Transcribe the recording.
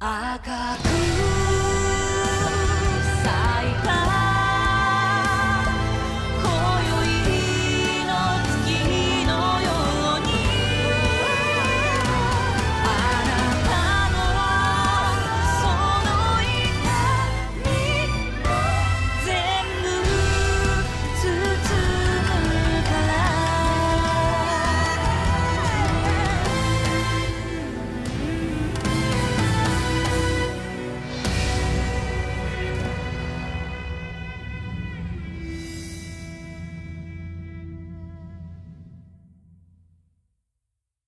赤く